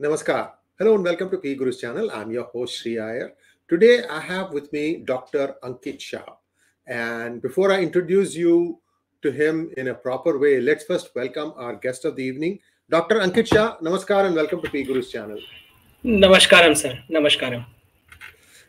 Namaskar. Hello and welcome to PGurus channel. I'm your host Sree Iyer. Today I have with me Dr. Ankit Shah. And before I introduce you to him in a proper way, let's first welcome our guest of the evening, Dr. Ankit Shah. Namaskar and welcome to PGurus channel. Namaskaram, sir. Namaskaram.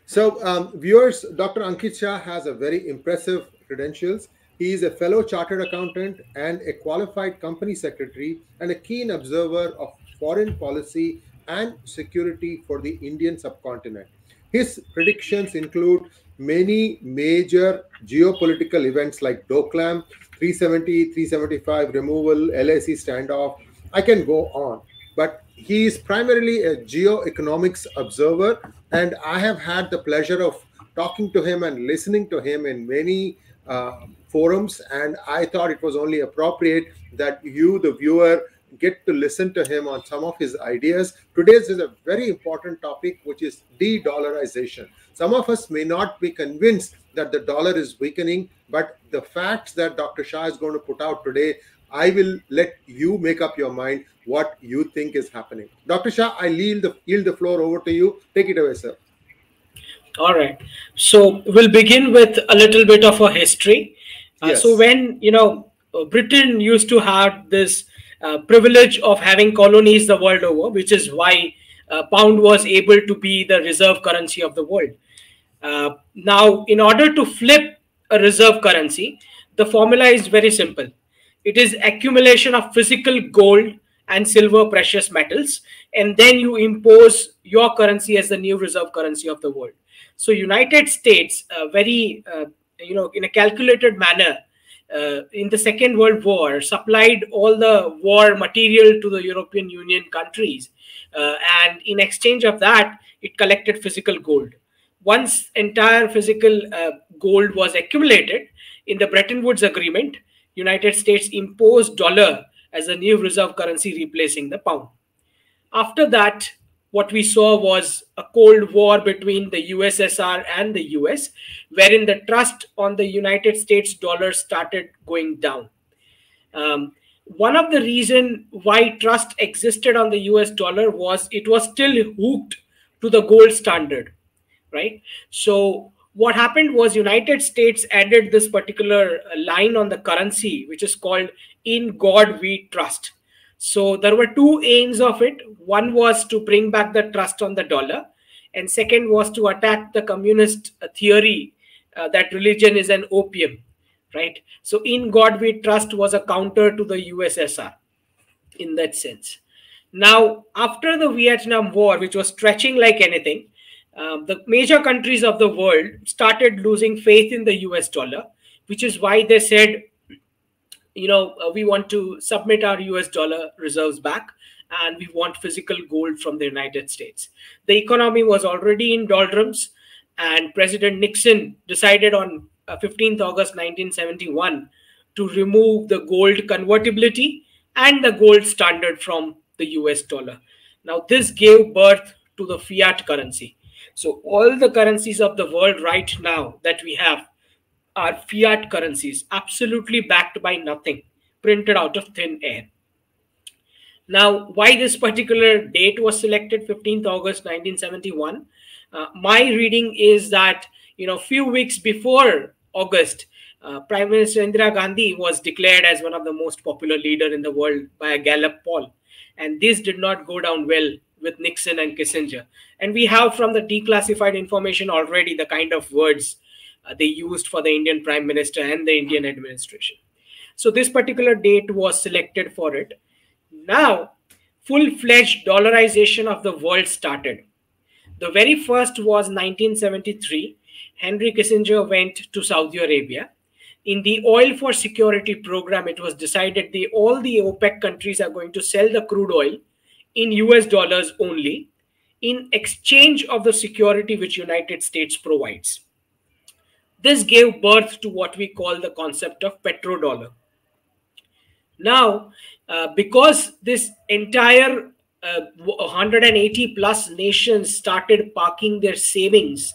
So, um, viewers, Dr. Ankit Shah has a very impressive credentials. He is a fellow chartered accountant and a qualified company secretary and a keen observer of foreign policy and security for the Indian subcontinent. His predictions include many major geopolitical events like Doklam, 370, 375 removal, LAC standoff. I can go on, but he is primarily a geoeconomics observer, and I have had the pleasure of talking to him and listening to him in many uh, forums. And I thought it was only appropriate that you, the viewer, get to listen to him on some of his ideas. Today's is a very important topic, which is de dollarization. Some of us may not be convinced that the dollar is weakening, but the facts that Dr. Shah is going to put out today, I will let you make up your mind what you think is happening. Dr. Shah, I yield the, yield the floor over to you. Take it away, sir. All right. So we'll begin with a little bit of a history. Uh, yes. So when, you know, Britain used to have this privilege of having colonies the world over, which is why uh, pound was able to be the reserve currency of the world. Uh, now, in order to flip a reserve currency, the formula is very simple. It is accumulation of physical gold and silver precious metals, and then you impose your currency as the new reserve currency of the world. So, United States, uh, very uh, you know, in a calculated manner, uh, in the Second World War supplied all the war material to the European Union countries. Uh, and in exchange of that, it collected physical gold. Once entire physical uh, gold was accumulated in the Bretton Woods Agreement, United States imposed dollar as a new reserve currency replacing the pound. After that, what we saw was a cold war between the USSR and the US, wherein the trust on the United States dollar started going down. Um, one of the reason why trust existed on the US dollar was it was still hooked to the gold standard, right? So what happened was United States added this particular line on the currency, which is called "In God We Trust." So there were two aims of it. One was to bring back the trust on the dollar, and second was to attack the communist uh, theory uh, that religion is an opium, right? So in God we trust was a counter to the USSR in that sense. Now, after the Vietnam War, which was stretching like anything, um, the major countries of the world started losing faith in the US dollar, which is why they said you know, uh, we want to submit our US dollar reserves back and we want physical gold from the United States. The economy was already in doldrums, and President Nixon decided on uh, 15th August 1971 to remove the gold convertibility and the gold standard from the US dollar. Now, this gave birth to the fiat currency. So, all the currencies of the world right now that we have are fiat currencies, absolutely backed by nothing, printed out of thin air. Now, why this particular date was selected, 15th August 1971? Uh, my reading is that, you know, few weeks before August, uh, Prime Minister Indira Gandhi was declared as one of the most popular leader in the world by a Gallup poll. And this did not go down well with Nixon and Kissinger. And we have from the declassified information already the kind of words Uh, they used for the Indian Prime Minister and the Indian administration. So this particular date was selected for it. Now, full-fledged dollarization of the world started. The very first was 1973. Henry Kissinger went to Saudi Arabia. In the oil for security program, it was decided the all the OPEC countries are going to sell the crude oil in US dollars only in exchange of the security which United States provides. This gave birth to what we call the concept of petrodollar. Now, uh, because this entire uh, 180 plus nations started parking their savings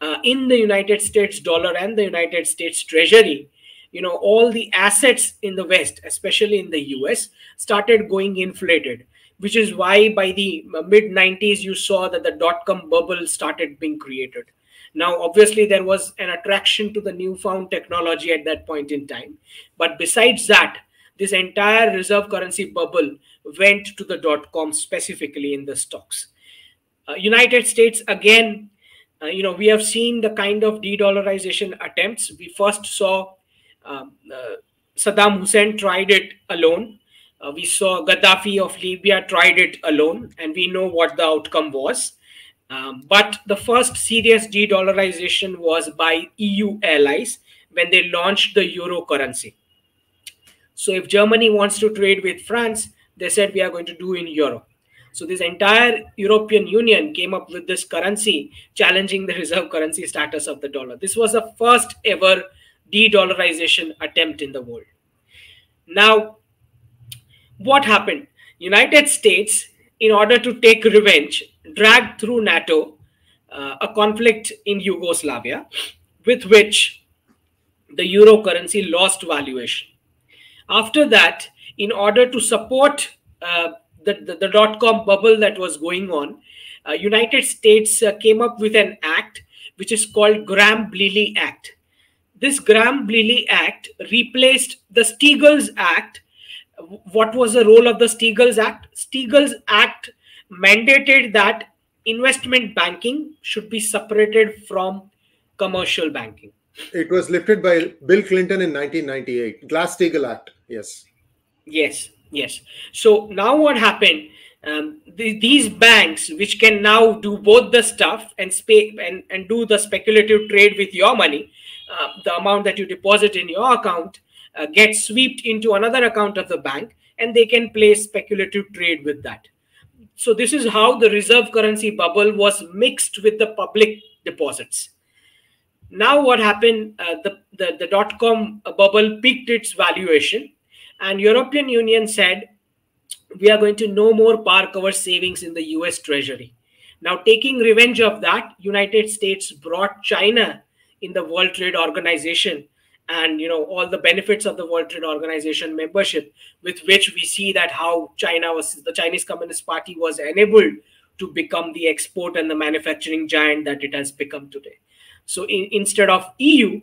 uh, in the United States dollar and the United States Treasury, you know, all the assets in the West, especially in the US, started going inflated. which is why by the mid 90s you saw that the dot com bubble started being created. Now, obviously, there was an attraction to the newfound technology at that point in time. But besides that, this entire reserve currency bubble went to the dot com specifically in the stocks. Uh, United States, again, uh, you know, we have seen the kind of de dollarization attempts. We first saw um, uh, Saddam Hussein tried it alone. Uh, we saw Gaddafi of Libya tried it alone, and we know what the outcome was. Um, but the first serious de dollarization was by EU allies when they launched the euro currency. So, if Germany wants to trade with France, they said we are going to do in euro. So, this entire European Union came up with this currency challenging the reserve currency status of the dollar. This was the first ever de dollarization attempt in the world. Now, what happened? United States, in order to take revenge, dragged through NATO uh, a conflict in Yugoslavia, with which the euro currency lost valuation. After that, in order to support uh, the, the, the dot com bubble that was going on, uh, United States uh, came up with an act which is called Gramm-Bliley Act. This Gramm-Bliley Act replaced the Steagall's Act. What was the role of the Steagall's Act? Steagall's Act mandated that investment banking should be separated from commercial banking. It was lifted by Bill Clinton in 1998, Glass-Steagall Act. Yes. Yes, yes. So now what happened? Um, the, these banks, which can now do both the stuff and, and and do the speculative trade with your money, uh, the amount that you deposit in your account uh, gets swept into another account of the bank, and they can play speculative trade with that. So this is how the reserve currency bubble was mixed with the public deposits. Now what happened? Uh, the, the the dot com bubble peaked its valuation and European Union said, we are going to no more park our savings in the US Treasury. Now, taking revenge of that, United States brought China in the World Trade Organization and you know all the benefits of the World Trade Organization membership, with which we see that how China was the Chinese Communist Party was enabled to become the export and the manufacturing giant that it has become today. So in, instead of EU,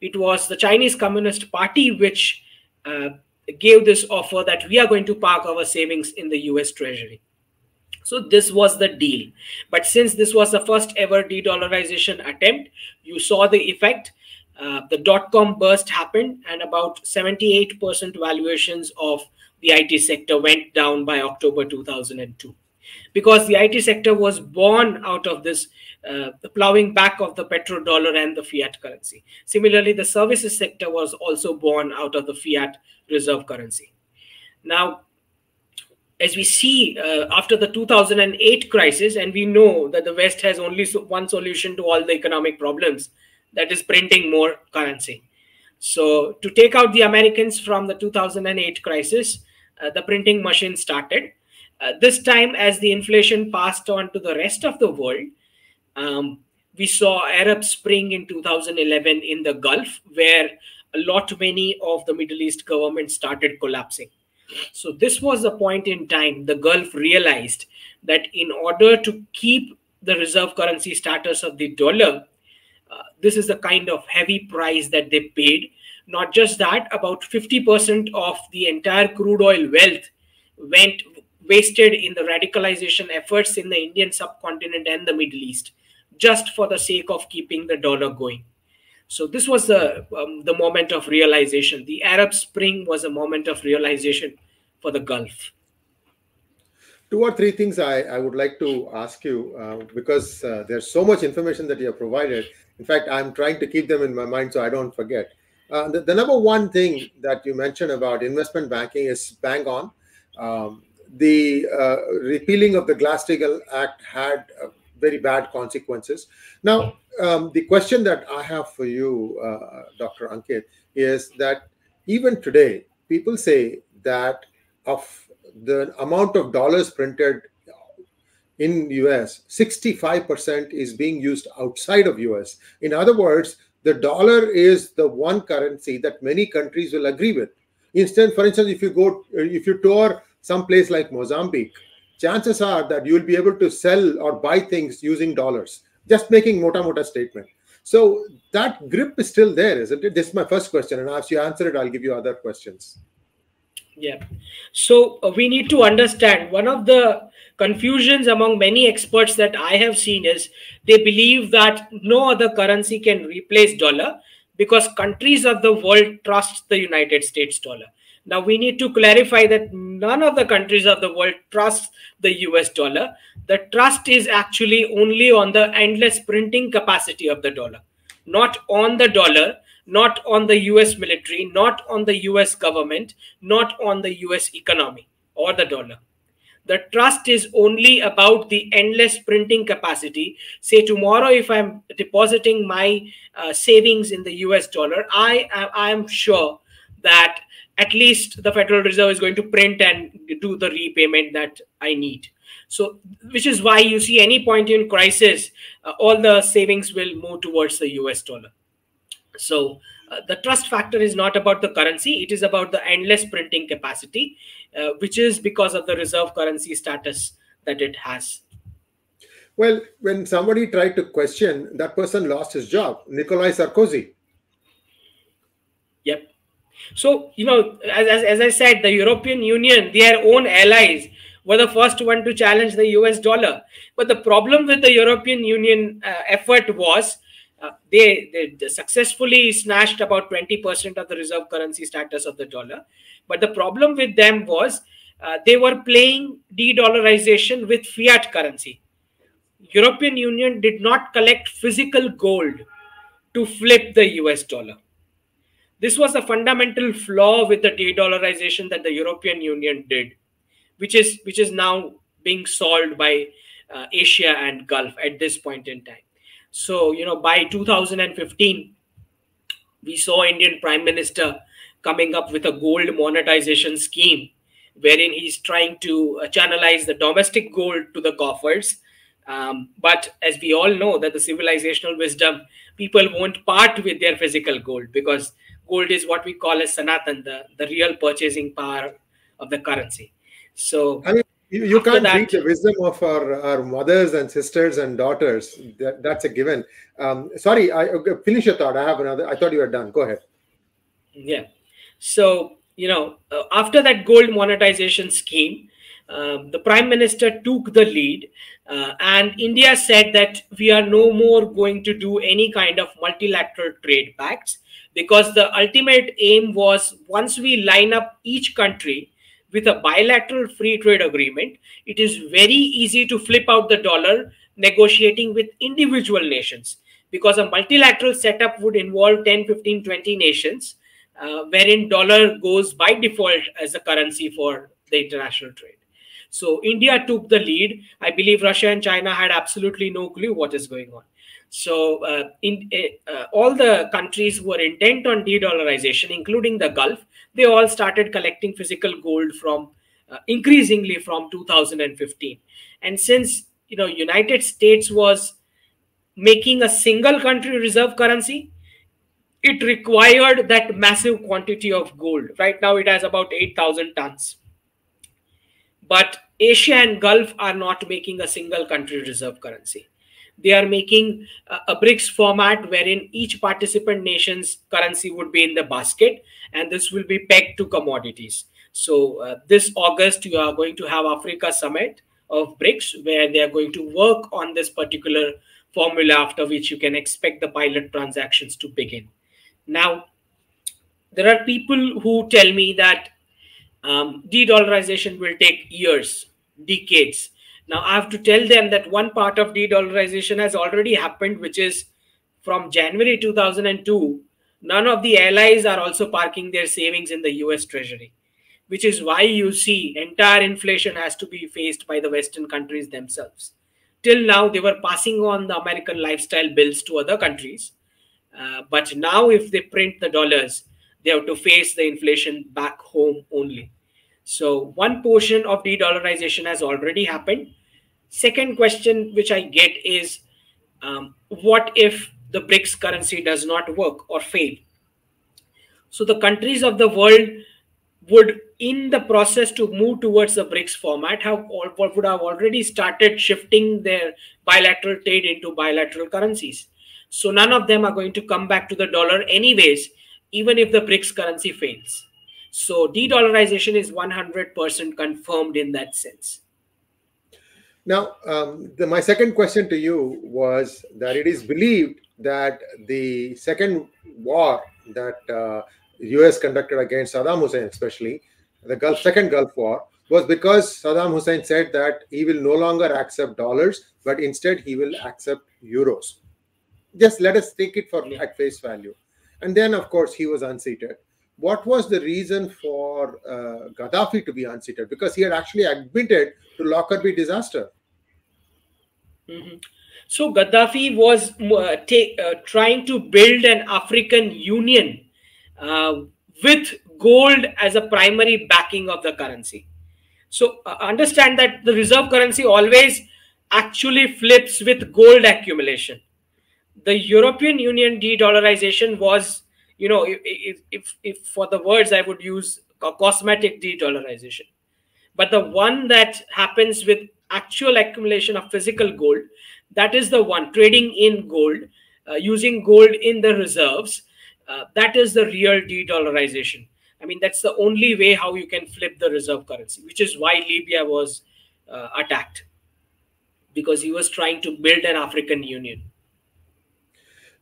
it was the Chinese Communist Party which uh, gave this offer that we are going to park our savings in the US Treasury. So this was the deal. But since this was the first ever de-dollarization attempt, you saw the effect. Uh, the dot-com burst happened and about 78% valuations of the IT sector went down by October 2002. Because the IT sector was born out of this uh, the plowing back of the petrodollar and the fiat currency. Similarly, the services sector was also born out of the fiat reserve currency. Now, as we see uh, after the 2008 crisis, and we know that the West has only one solution to all the economic problems that is printing more currency. So, to take out the Americans from the 2008 crisis, uh, the printing machine started. Uh, this time, as the inflation passed on to the rest of the world, um, we saw Arab Spring in 2011 in the Gulf, where a lot many of the Middle East governments started collapsing. So this was the point in time the Gulf realized that in order to keep the reserve currency status of the dollar, uh, this is the kind of heavy price that they paid. Not just that, about 50% of the entire crude oil wealth went wasted in the radicalization efforts in the Indian subcontinent and the Middle East, just for the sake of keeping the dollar going. So this was the um, the moment of realization. The Arab Spring was a moment of realization for the Gulf. Two or three things I, I would like to ask you uh, because uh, there's so much information that you have provided. In fact, I'm trying to keep them in my mind so I don't forget. Uh, the, the, number one thing that you mentioned about investment banking is bang on. Um, the uh, repealing of the Glass-Steagall Act had uh, very bad consequences. Now, um, the question that I have for you, uh, Dr. Ankit, is that even today, people say that of the amount of dollars printed in US, 65% is being used outside of US. In other words, the dollar is the one currency that many countries will agree with. Instead, for instance, if you go, if you tour some place like Mozambique, chances are that you'll be able to sell or buy things using dollars. Just making mota mota statement. So that grip is still there, isn't it? This is my first question, and after you answer it, I'll give you other questions. Yeah. So uh, we need to understand one of the confusions among many experts that I have seen is they believe that no other currency can replace dollar because countries of the world trust the United States dollar. Now we need to clarify that none of the countries of the world trust the US dollar. The trust is actually only on the endless printing capacity of the dollar, not on the dollar, not on the US military, not on the US government, not on the US economy or the dollar. The trust is only about the endless printing capacity. Say tomorrow, if I'm depositing my uh, savings in the US dollar, I am, I am sure that at least the Federal Reserve is going to print and do the repayment that I need. So, which is why you see any point in crisis, uh, all the savings will move towards the US dollar. So, uh, the trust factor is not about the currency, it is about the endless printing capacity, uh, which is because of the reserve currency status that it has. Well, when somebody tried to question, that person lost his job, Nicolas Sarkozy. Yep so, you know, as, as, as I said, the European Union, their own allies, were the first one to challenge the US dollar. But the problem with the European Union uh, effort was uh, they, they successfully snatched about 20% of the reserve currency status of the dollar. But the problem with them was uh, they were playing de-dollarization with fiat currency. European Union did not collect physical gold to flip the US dollar. This was a fundamental flaw with the de-dollarization that the European Union did, which is which is now being solved by uh, Asia and Gulf at this point in time. So you know, by 2015, we saw Indian Prime Minister coming up with a gold monetization scheme, wherein he's trying to channelize the domestic gold to the coffers. Um, but as we all know, that the civilizational wisdom, people won't part with their physical gold because gold is what we call as sanatan, the, the real purchasing power of the currency. So I mean, you, you can't that, beat the wisdom of our, our mothers and sisters and daughters. That, that's a given. Um, sorry, I finish your thought. I have another. I thought you were done. Go ahead. Yeah. So you know, uh, after that gold monetization scheme, um, the prime minister took the lead, uh, and India said that we are no more going to do any kind of multilateral trade pacts because the ultimate aim was once we line up each country with a bilateral free trade agreement, it is very easy to flip out the dollar negotiating with individual nations because a multilateral setup would involve 10, 15, 20 nations, uh, wherein dollar goes by default as a currency for the international trade. So India took the lead. I believe Russia and China had absolutely no clue what is going on. So, uh, in uh, uh, all the countries were intent on de-dollarization, including the Gulf, they all started collecting physical gold from uh, increasingly from 2015. And since you know United States was making a single country reserve currency, it required that massive quantity of gold. Right now, it has about 8,000 tons. But Asia and Gulf are not making a single country reserve currency they are making a BRICS format wherein each participant nation's currency would be in the basket and this will be pegged to commodities. So uh, this August, you are going to have Africa Summit of BRICS where they are going to work on this particular formula after which you can expect the pilot transactions to begin. Now, there are people who tell me that um, de-dollarization will take years, decades, now, I have to tell them that one part of de dollarization has already happened, which is from January 2002, none of the allies are also parking their savings in the US Treasury, which is why you see entire inflation has to be faced by the Western countries themselves. Till now, they were passing on the American lifestyle bills to other countries. Uh, but now, if they print the dollars, they have to face the inflation back home only. So one portion of de-dollarization has already happened. Second question which I get is, um, what if the BRICS currency does not work or fail? So the countries of the world would in the process to move towards the BRICS format have would have already started shifting their bilateral trade into bilateral currencies. So none of them are going to come back to the dollar anyways, even if the BRICS currency fails. So de-dollarization is 100% confirmed in that sense. Now, um, the, my second question to you was that it is believed that the second war that uh, U.S. conducted against Saddam Hussein, especially the Gulf Second Gulf War, was because Saddam Hussein said that he will no longer accept dollars, but instead he will accept euros. Just let us take it for at face value. And then, of course, he was unseated. What was the reason for uh, Gaddafi to be unseated? Because he had actually admitted to Lockerbie disaster. Mm-hmm. So Gaddafi was uh, uh, trying to build an African Union uh, with gold as a primary backing of the currency. So uh, understand that the reserve currency always actually flips with gold accumulation. The European Union de-dollarization was, you know, if, if, if for the words I would use cosmetic de-dollarization. But the one that happens with actual accumulation of physical gold, that is the one trading in gold, uh, using gold in the reserves uh, that is the real de-dollarization. I mean, that's the only way how you can flip the reserve currency, which is why Libya was uh, attacked because he was trying to build an African Union.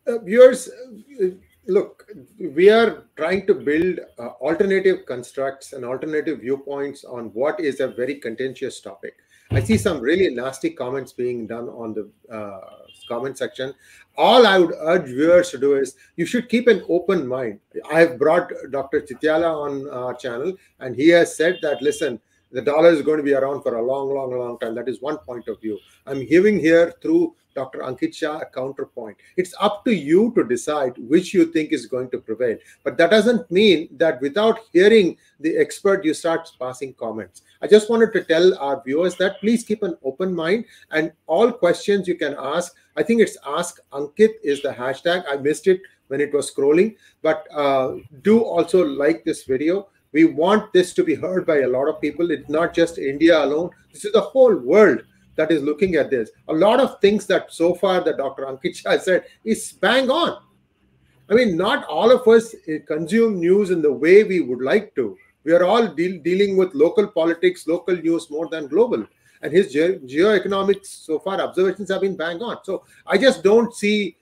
Uh, viewers, uh, look, we are trying to build uh, alternative constructs and alternative viewpoints on what is a very contentious topic. I see some really nasty comments being done on the uh, comment section. All I would urge viewers to do is you should keep an open mind. I have brought Dr. Chityala on our channel, and he has said that listen, the dollar is going to be around for a long, long, long time. That is one point of view. I'm giving here through Dr. Ankit Shah a counterpoint. It's up to you to decide which you think is going to prevail. But that doesn't mean that without hearing the expert, you start passing comments. I just wanted to tell our viewers that please keep an open mind and all questions you can ask. I think it's Ask Ankit is the hashtag. I missed it when it was scrolling, but uh, do also like this video. We want this to be heard by a lot of people. It's not just India alone. This is the whole world that is looking at this. A lot of things that so far that Dr. Ankit Shah said is bang on. I mean, not all of us eh, consume news in the way we would like to. We are all deal, dealing with local politics, local news more than global. And his ge- geoeconomics so far observations have been bang on. So I just don't see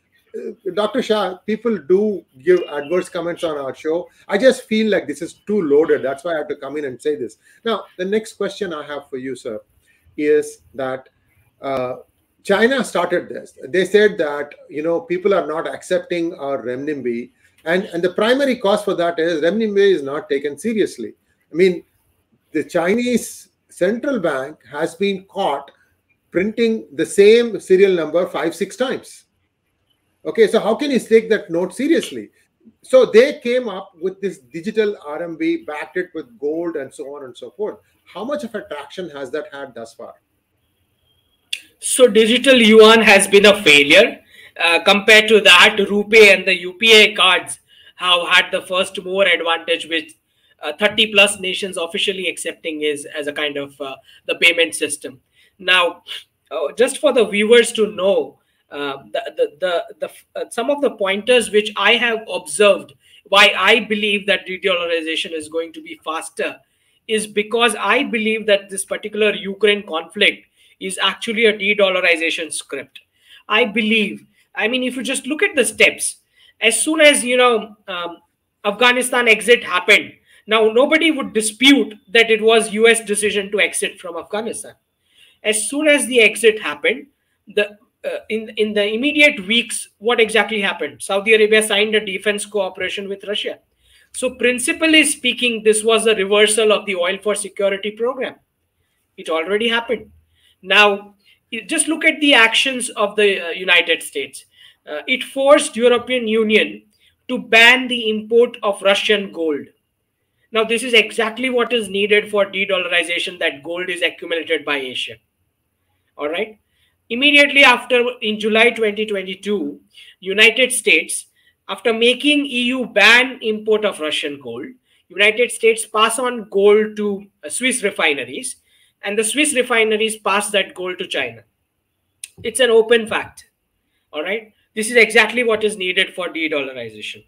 Dr. Shah, people do give adverse comments on our show. I just feel like this is too loaded. That's why I have to come in and say this. Now, the next question I have for you, sir, is that uh, China started this. They said that you know people are not accepting our renminbi, and and the primary cause for that is renminbi is not taken seriously. I mean, the Chinese central bank has been caught printing the same serial number five six times. Okay, so how can you take that note seriously? So they came up with this digital RMB, backed it with gold and so on and so forth. How much of a traction has that had thus far? So digital yuan has been a failure. Uh, compared to that, RuPay and the UPI cards have had the first more advantage, with uh, 30 plus nations officially accepting is as a kind of uh, the payment system. Now, uh, just for the viewers to know, uh, the, the, the, uh, some of the pointers which I have observed why I believe that de-dollarization is going to be faster is because I believe that this particular Ukraine conflict is actually a de-dollarization script. I believe. I mean, if you just look at the steps, as soon as you know um, Afghanistan exit happened, now nobody would dispute that it was U.S. decision to exit from Afghanistan. As soon as the exit happened, the uh, in in the immediate weeks, what exactly happened? Saudi Arabia signed a defense cooperation with Russia. So, principally speaking, this was a reversal of the oil for security program. It already happened. Now, just look at the actions of the uh, United States. Uh, it forced European Union to ban the import of Russian gold. Now, this is exactly what is needed for de-dollarization that gold is accumulated by Asia. All right. Immediately after, in July 2022, United States after making EU ban import of Russian gold, United States pass on gold to uh, Swiss refineries, and the Swiss refineries pass that gold to China. It's an open fact. All right. This is exactly what is needed for de-dollarization.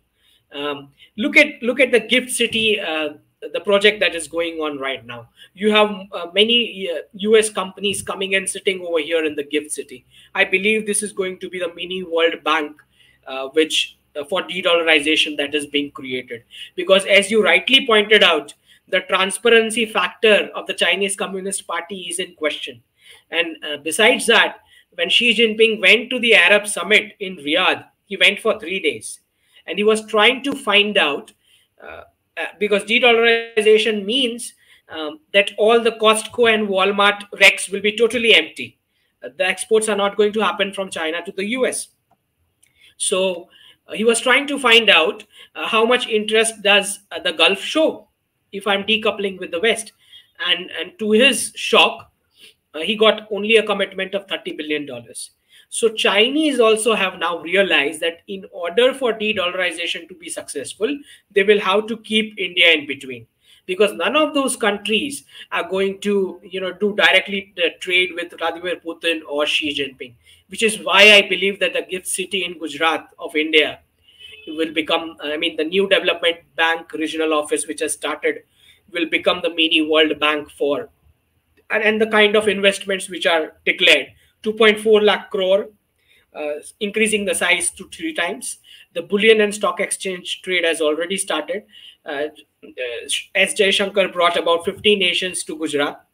Um, look at look at the gift city uh, the project that is going on right now. You have uh, many uh, US companies coming and sitting over here in the gift city. I believe this is going to be the mini World Bank, uh, which uh, for de-dollarization that is being created. Because as you rightly pointed out, the transparency factor of the Chinese Communist Party is in question. And uh, besides that, when Xi Jinping went to the Arab summit in Riyadh, he went for three days, and he was trying to find out uh, uh, because de-dollarization means um, that all the Costco and Walmart wrecks will be totally empty. Uh, the exports are not going to happen from China to the US. So uh, he was trying to find out uh, how much interest does uh, the Gulf show if I'm decoupling with the West. And, and to his shock, he got only a commitment of $30 billion. So Chinese also have now realized that in order for de-dollarization to be successful, they will have to keep India in between. Because none of those countries are going to you know do directly uh, trade with Vladimir Putin or Xi Jinping, which is why I believe that the gift city in Gujarat of India will become I mean the new development bank regional office which has started will become the mini World Bank for and, and the kind of investments which are declared 2.4 lakh crore, uh, increasing the size to three times. The bullion and stock exchange trade has already started. Uh, uh, S. Jaishankar brought about 15 nations to Gujarat.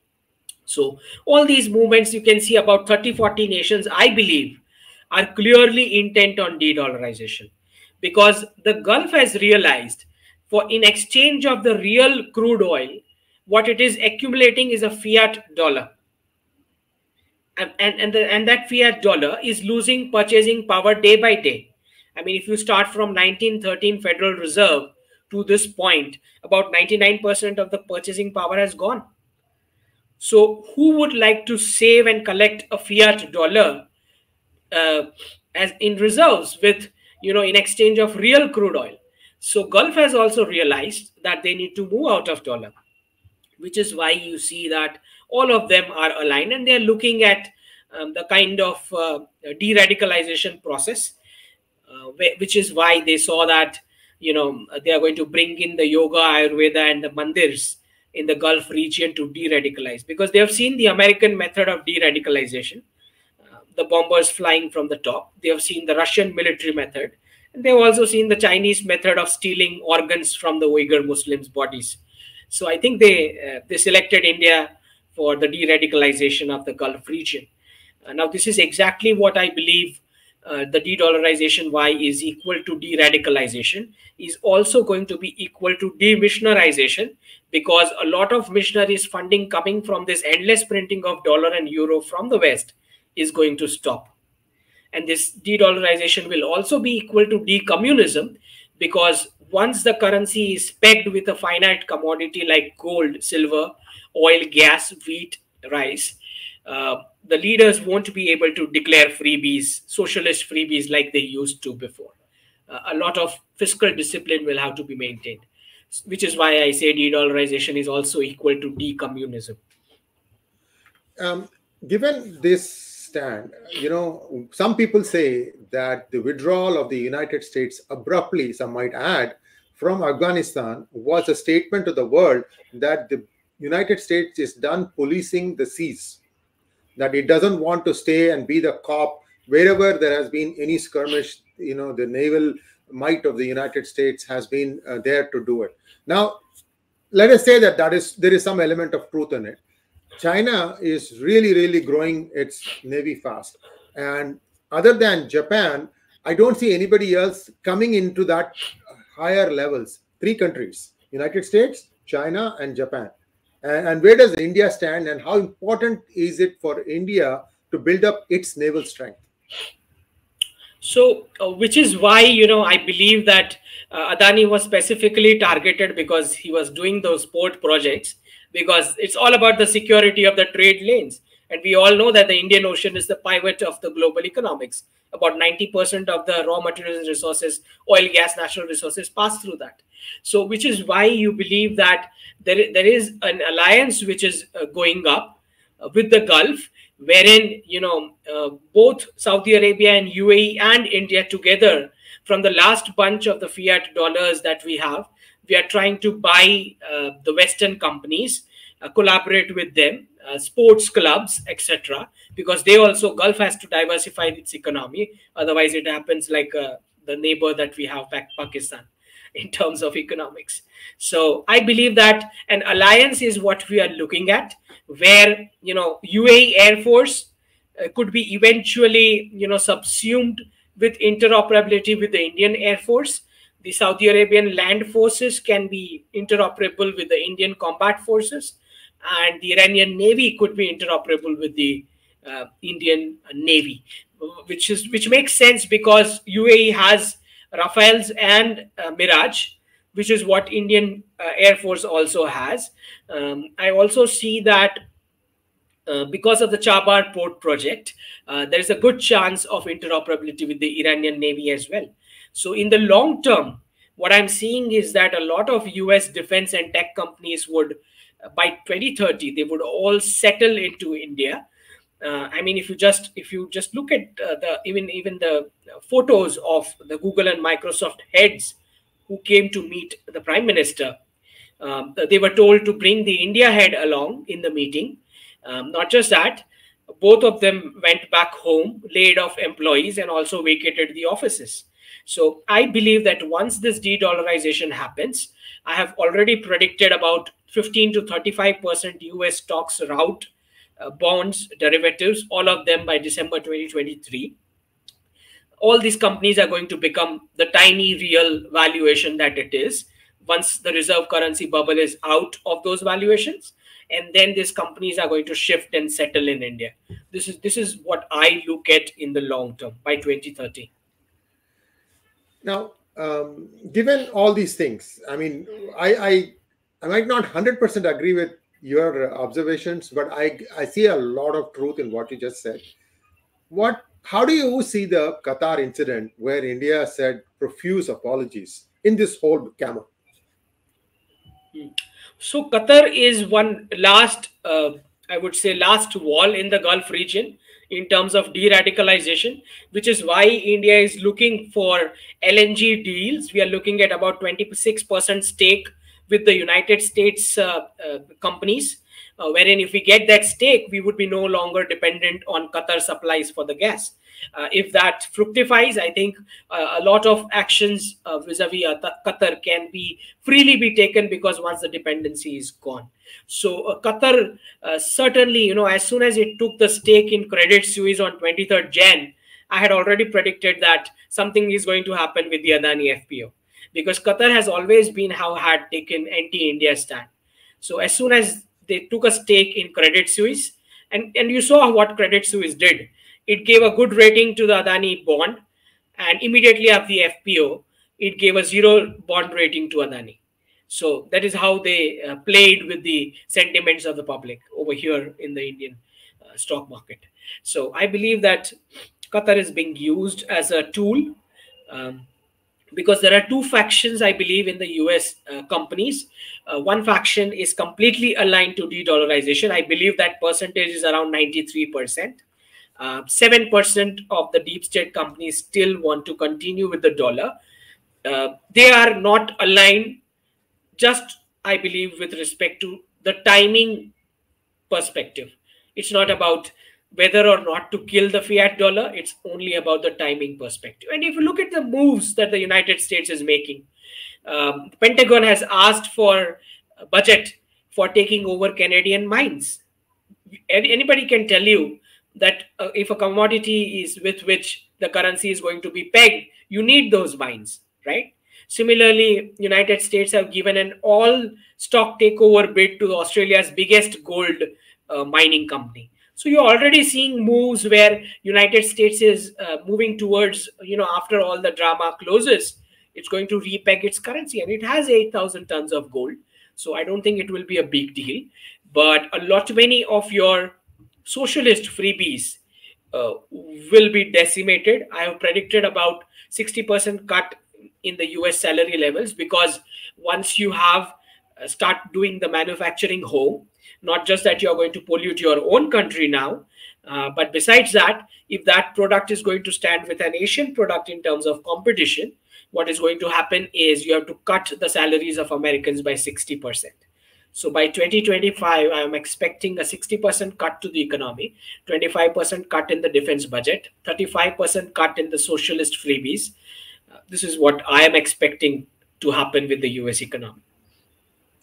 So all these movements, you can see about 30, 40 nations, I believe, are clearly intent on de-dollarization because the Gulf has realized for in exchange of the real crude oil, what it is accumulating is a fiat dollar and and the, and that fiat dollar is losing purchasing power day by day. I mean, if you start from 1913 Federal Reserve to this point, about 99% of the purchasing power has gone. So, who would like to save and collect a fiat dollar uh, as in reserves with you know in exchange of real crude oil? So, Gulf has also realized that they need to move out of dollar, which is why you see that all of them are aligned and they're looking at um, the kind of uh, de-radicalization process uh, which is why they saw that you know they are going to bring in the yoga ayurveda and the mandirs in the gulf region to de-radicalize. Because they have seen the american method of de-radicalization. Uh, the bombers flying from the top. They have seen the russian military method. And they've also seen the chinese method of stealing organs from the uyghur muslims bodies. So i think they uh, they selected india for the de-radicalization of the Gulf region. Uh, now, this is exactly what I believe uh, the de-dollarization Y is equal to de-radicalization is also going to be equal to de-missionarization because a lot of missionaries funding coming from this endless printing of dollar and euro from the West is going to stop. And this de-dollarization will also be equal to de-communism because once the currency is pegged with a finite commodity like gold, silver, oil, gas, wheat, rice, uh, the leaders won't be able to declare freebies, socialist freebies like they used to before. Uh, a lot of fiscal discipline will have to be maintained, which is why I say de-dollarization is also equal to decommunism. Um, given this stand, you know, some people say that the withdrawal of the United States abruptly, some might add, from Afghanistan was a statement to the world that the United States is done policing the seas, that it doesn't want to stay and be the cop wherever there has been any skirmish. You know, the naval might of the United States has been uh, there to do it. Now, let us say that that is there is some element of truth in it. China is really, really growing its navy fast, and other than Japan, I don't see anybody else coming into that higher levels. Three countries: United States, China, and Japan. And, and where does India stand, and how important is it for India to build up its naval strength? So, uh, which is why you know I believe that uh, Adani was specifically targeted because he was doing those port projects because it's all about the security of the trade lanes. And we all know that the Indian Ocean is the pivot of the global economics. About 90% of the raw materials and resources, oil, gas, natural resources pass through that. So, which is why you believe that there, there is an alliance which is uh, going up uh, with the Gulf, wherein, you know, uh, both Saudi Arabia and UAE and India together, from the last bunch of the fiat dollars that we have, we are trying to buy uh, the Western companies, uh, collaborate with them, uh, sports clubs, etc. Because they also Gulf has to diversify its economy. Otherwise, it happens like uh, the neighbor that we have, Pakistan, in terms of economics. So I believe that an alliance is what we are looking at, where you know UAE Air Force uh, could be eventually you know subsumed with interoperability with the Indian Air Force the Saudi Arabian land forces can be interoperable with the Indian combat forces, and the Iranian navy could be interoperable with the Indian navy, which is which makes sense because UAE has Rafales and uh, Mirage, which is what Indian uh, Air Force also has. Um, I also see that uh, because of the Chabahar port project, uh, there is a good chance of interoperability with the Iranian Navy as well. So in the long term, what I'm seeing is that a lot of US defense and tech companies would, uh, by 2030, they would all settle into India. Uh, I mean, if you just if you just look at uh, the even even the photos of the Google and Microsoft heads who came to meet the prime minister, um, they were told to bring the India head along in the meeting. Um, not just that, both of them went back home, laid off employees, and also vacated the offices. So I believe that once this de-dollarization happens, I have already predicted about 15 to 35% US stocks route uh, bonds, derivatives, all of them by December 2023. All these companies are going to become the tiny real valuation that it is once the reserve currency bubble is out of those valuations. And then these companies are going to shift and settle in india. This is this is what i look at in the long term by 2030 now, um, given all these things, I mean, I, I, I might not hundred percent agree with your observations, but I I see a lot of truth in what you just said. What? How do you see the Qatar incident where India said profuse apologies in this whole camel? So Qatar is one last, uh, I would say, last wall in the Gulf region in terms of de-radicalization, which is why India is looking for LNG deals. We are looking at about 26% stake with the United States uh, uh, companies, uh, wherein if we get that stake, we would be no longer dependent on Qatar supplies for the gas. If that fructifies, I think a lot of actions vis-a-vis Qatar can be freely be taken because once the dependency is gone. So uh, Qatar uh, certainly, you know, as soon as it took the stake in Credit Suisse on 23rd Jan, I had already predicted that something is going to happen with the Adani FPO because Qatar has always been how had taken anti-India stand. So as soon as they took a stake in Credit Suisse, and, and you saw what Credit Suisse did, it gave a good rating to the Adani bond, and immediately after the FPO, it gave a zero bond rating to Adani. So that is how they uh, played with the sentiments of the public over here in the Indian uh, stock market. So I believe that Qatar is being used as a tool um, because there are two factions, I believe, in the US uh, companies. Uh, one faction is completely aligned to de dollarization. I believe that percentage is around 93%. Uh, 7% of the deep state companies still want to continue with the dollar. Uh, they are not aligned just i believe with respect to the timing perspective it's not about whether or not to kill the fiat dollar it's only about the timing perspective. And if you look at the moves that the united states is making um, pentagon has asked for a budget for taking over canadian mines. Anybody can tell you that uh, if a commodity is with which the currency is going to be pegged you need those mines right? Similarly, United States have given an all stock takeover bid to Australia's biggest gold uh, mining company. So you're already seeing moves where United States is uh, moving towards, you know, after all the drama closes, it's going to repeg its currency, and it has 8,000 tons of gold. So I don't think it will be a big deal. But a lot many of your socialist freebies uh, will be decimated. I have predicted about 60% cut in the US salary levels because once you have start doing the manufacturing home, not just that you're going to pollute your own country now, uh, but besides that, if that product is going to stand with an Asian product in terms of competition, what is going to happen is you have to cut the salaries of Americans by 60%. So by 2025, I am expecting a 60% cut to the economy, 25% cut in the defense budget, 35% cut in the socialist freebies. Uh, this is what I am expecting to happen with the US economy.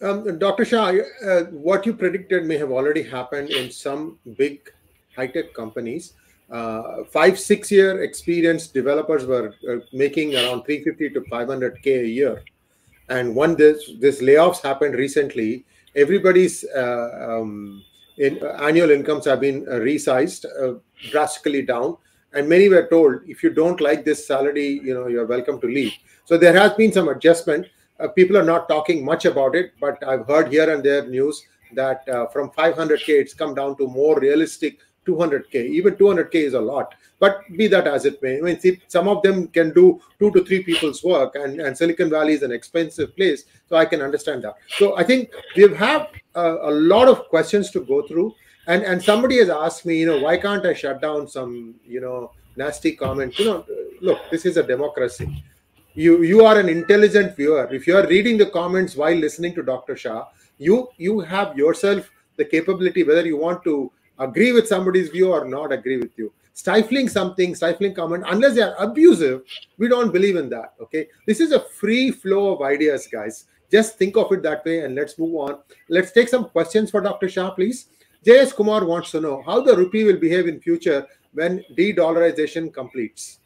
Um, Dr. Shah, uh, what you predicted may have already happened in some big high-tech companies. Uh, five, six-year experienced developers were uh, making around 350 to 500k a year, and when this this layoffs happened recently, everybody's uh, um, in, annual incomes have been uh, resized uh, drastically down, and many were told if you don't like this salary, you know you're welcome to leave. So there has been some adjustment. Uh, people are not talking much about it, but I've heard here and there news that uh, from 500k it's come down to more realistic 200k even 200k is a lot but be that as it may. I mean see, some of them can do two to three people's work and, and silicon valley is an expensive place so i can understand that. So i think we have a, a lot of questions to go through and and somebody has asked me you know why can't i shut down some you know nasty comment? you know look this is a democracy you you are an intelligent viewer. If you are reading the comments while listening to dr shah you you have yourself the capability whether you want to agree with somebody's view or not agree with you. Stifling something stifling comment unless they are abusive we don't believe in that okay? This is a free flow of ideas guys. Just think of it that way and let's move on. Let's take some questions for dr shah please. Js kumar wants to know how the rupee will behave in future when de-dollarization completes.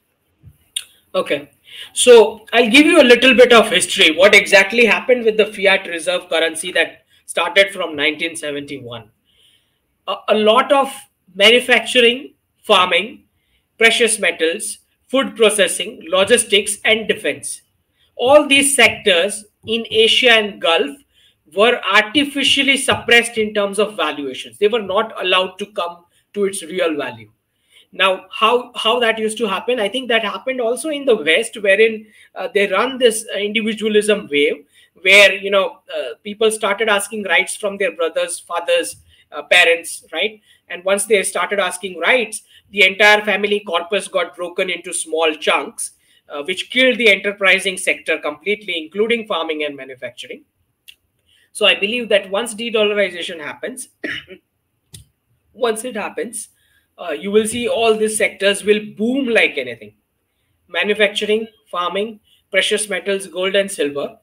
Okay so i'll give you a little bit of history what exactly happened with the fiat reserve currency that started from 1971 a, a lot of manufacturing, farming, precious metals, food processing, logistics, and defense. All these sectors in Asia and Gulf were artificially suppressed in terms of valuations. They were not allowed to come to its real value. Now, how how that used to happen? I think that happened also in the West, wherein uh, they run this individualism wave, where you know uh, people started asking rights from their brothers, fathers, uh, parents, right? And once they started asking rights, the entire family corpus got broken into small chunks, uh, which killed the enterprising sector completely, including farming and manufacturing. So I believe that once de-dollarization happens, once it happens, uh, you will see all these sectors will boom like anything. Manufacturing, farming, precious metals, gold and silver,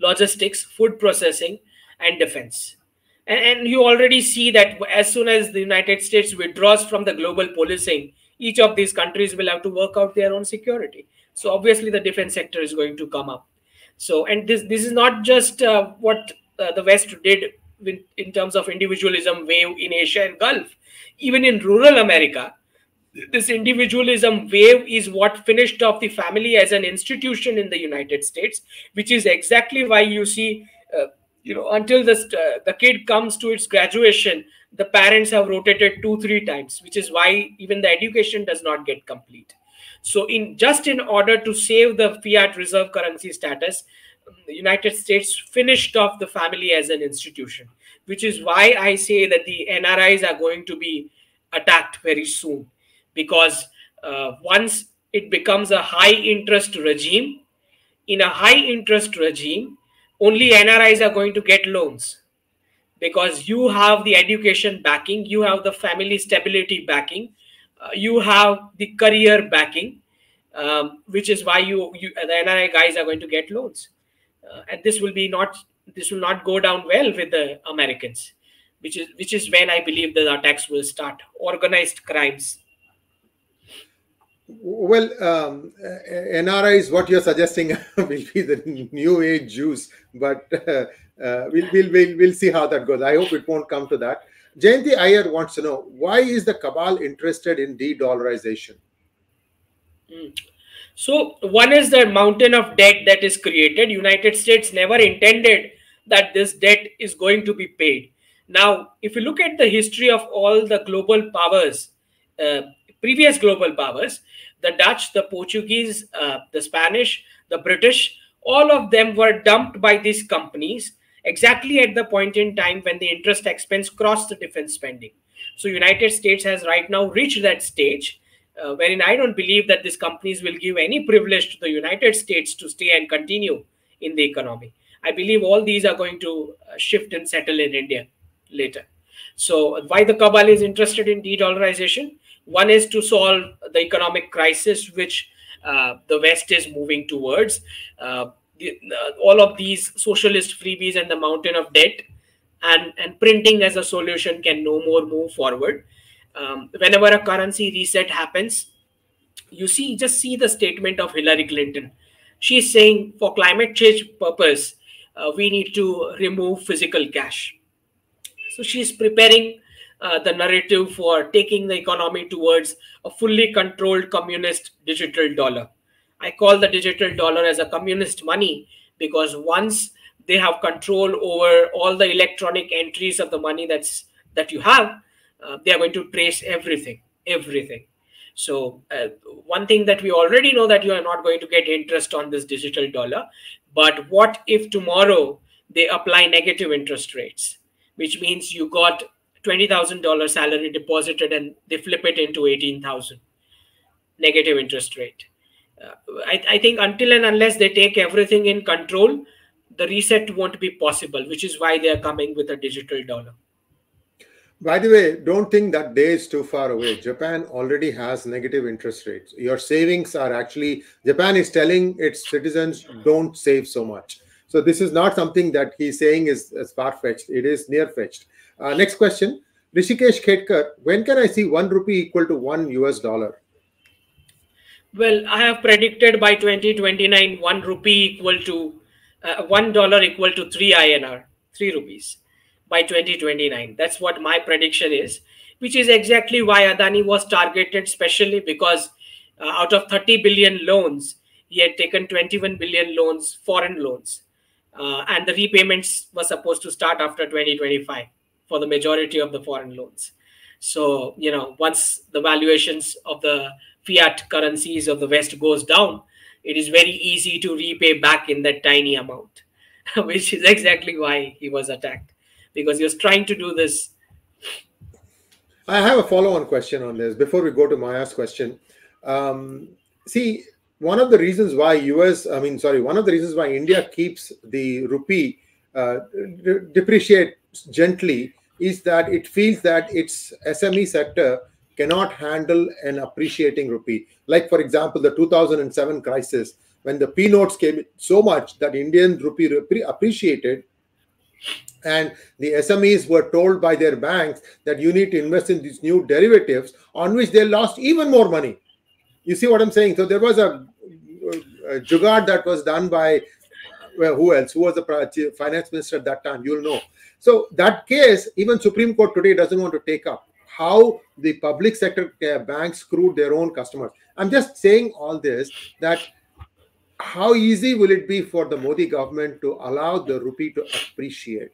logistics, food processing, and defense. And, and you already see that as soon as the united states withdraws from the global policing each of these countries will have to work out their own security. So obviously the defense sector is going to come up. So and this this is not just uh, what uh, the west did in, in terms of individualism wave in asia and gulf even in rural america this individualism wave is what finished off the family as an institution in the united states which is exactly why you see uh, you know until this uh, the kid comes to its graduation the parents have rotated two three times which is why even the education does not get complete. So in just in order to save the fiat reserve currency status the united states finished off the family as an institution which is why i say that the nris are going to be attacked very soon. Because uh, once it becomes a high interest regime in a high interest regime only NRIs are going to get loans. Because you have the education backing, you have the family stability backing, uh, you have the career backing, um, which is why you, you the NRI guys are going to get loans, uh, and this will be not this will not go down well with the Americans, which is which is when I believe the attacks will start. Organized crimes well, um, NRIs, what you're suggesting will be the new age Jews, but uh, uh, we'll, we'll, we'll, we'll see how that goes. I hope it won't come to that. Jayanti Iyer wants to know why is the cabal interested in de-dollarization? Mm. So one is the mountain of debt that is created. United States never intended that this debt is going to be paid. Now, if you look at the history of all the global powers, uh, previous global powers, the Dutch, the Portuguese, uh, the Spanish, the British, all of them were dumped by these companies exactly at the point in time when the interest expense crossed the defense spending. So United States has right now reached that stage uh, wherein I don't believe that these companies will give any privilege to the United States to stay and continue in the economy. I believe all these are going to uh, shift and settle in India later. So why the cabal is interested in de-dollarization? One is to solve the economic crisis which uh, the West is moving towards. Uh, the, uh, all of these socialist freebies and the mountain of debt and, and printing as a solution can no more move forward. Um, whenever a currency reset happens, you see, just see the statement of Hillary Clinton. She's saying for climate change purpose, uh, we need to remove physical cash. So she's preparing uh, the narrative for taking the economy towards a fully controlled communist digital dollar. I call the digital dollar as a communist money because once they have control over all the electronic entries of the money that's that you have, uh, they are going to trace everything, everything. So uh, one thing that we already know that you are not going to get interest on this digital dollar, but what if tomorrow they apply negative interest rates, which means you got $20,000 salary deposited and they flip it into 18,000 negative interest rate. Uh, I, I think until and unless they take everything in control, the reset won't be possible, which is why they are coming with a digital dollar. By the way, don't think that day is too far away. Japan already has negative interest rates. Your savings are actually, Japan is telling its citizens, don't save so much. So this is not something that he's saying is, is far-fetched. It is near-fetched. Uh, next question. Rishikesh Khetkar, when can I see one rupee equal to one US dollar? Well, I have predicted by 2029, one rupee equal to uh, one dollar equal to three INR, three rupees by 2029. That's what my prediction is, which is exactly why Adani was targeted, especially because uh, out of 30 billion loans, he had taken 21 billion loans, foreign loans, uh, and the repayments were supposed to start after 2025 for the majority of the foreign loans. So, you know, once the valuations of the fiat currencies of the West goes down, it is very easy to repay back in that tiny amount, which is exactly why he was attacked because he was trying to do this. I have a follow on question on this before we go to Maya's question. Um, see, one of the reasons why US, I mean, sorry, one of the reasons why India keeps the rupee uh, depreciate gently is that it feels that its SME sector cannot handle an appreciating rupee. Like, for example, the 2007 crisis, when the P notes came so much that Indian rupee appreciated, and the SMEs were told by their banks that you need to invest in these new derivatives on which they lost even more money. You see what I'm saying? So there was a, a that was done by well, who else? Who was the finance minister at that time? You'll know. So that case, even Supreme Court today doesn't want to take up how the public sector uh, banks screwed their own customers. I'm just saying all this that how easy will it be for the Modi government to allow the rupee to appreciate?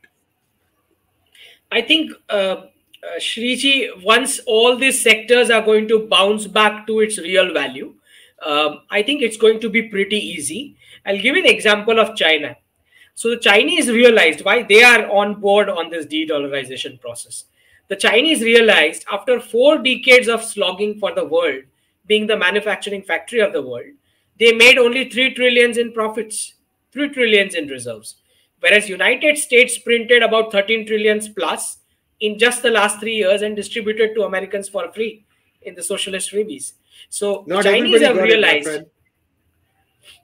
I think, uh, uh, Shriji, once all these sectors are going to bounce back to its real value, um, I think it's going to be pretty easy. I'll give an example of China. So the Chinese realized why they are on board on this de-dollarization process. The Chinese realized after four decades of slogging for the world, being the manufacturing factory of the world, they made only 3 trillions in profits, 3 trillions in reserves. Whereas United States printed about 13 trillions plus in just the last three years and distributed to Americans for free in the socialist freebies. So not Chinese have realized, it,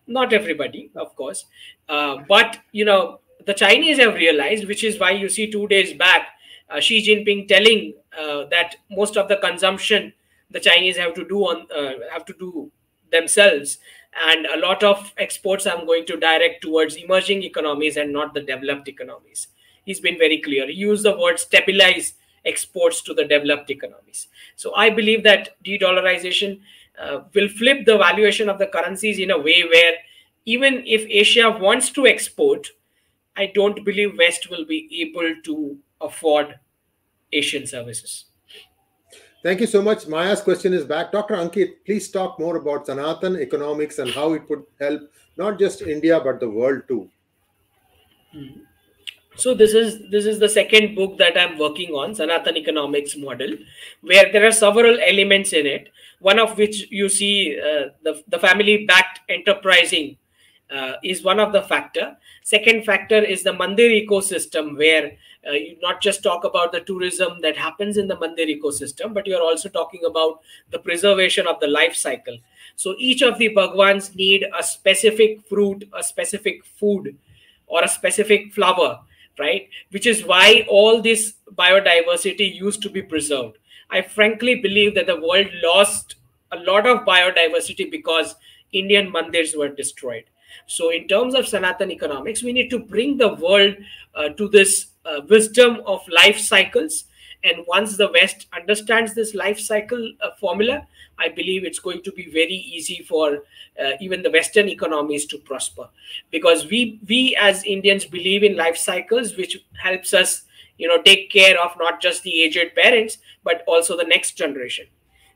not everybody, of course, uh, but you know the Chinese have realized, which is why you see two days back uh, Xi Jinping telling uh, that most of the consumption the Chinese have to do on uh, have to do themselves. And a lot of exports i'm going to direct towards emerging economies and not the developed economies. He's been very clear. He used the word stabilize exports to the developed economies. So i believe that de-dollarization uh, will flip the valuation of the currencies in a way where even if asia wants to export i don't believe west will be able to afford Asian services. Thank you so much. Maya's question is back. Dr. Ankit, please talk more about Sanatan economics and how it would help not just India but the world too. So this is this is the second book that I'm working on, Sanatan economics model, where there are several elements in it. One of which you see uh, the the family backed enterprising uh, is one of the factor. Second factor is the mandir ecosystem, where uh, you not just talk about the tourism that happens in the mandir ecosystem, but you're also talking about the preservation of the life cycle. So each of the bhagwans need a specific fruit, a specific food, or a specific flower, right? Which is why all this biodiversity used to be preserved. I frankly believe that the world lost a lot of biodiversity because Indian mandirs were destroyed. So, in terms of Sanatan economics, we need to bring the world uh, to this uh, wisdom of life cycles. And once the West understands this life cycle uh, formula, I believe it's going to be very easy for uh, even the Western economies to prosper, because we we as Indians believe in life cycles, which helps us, you know, take care of not just the aged parents but also the next generation,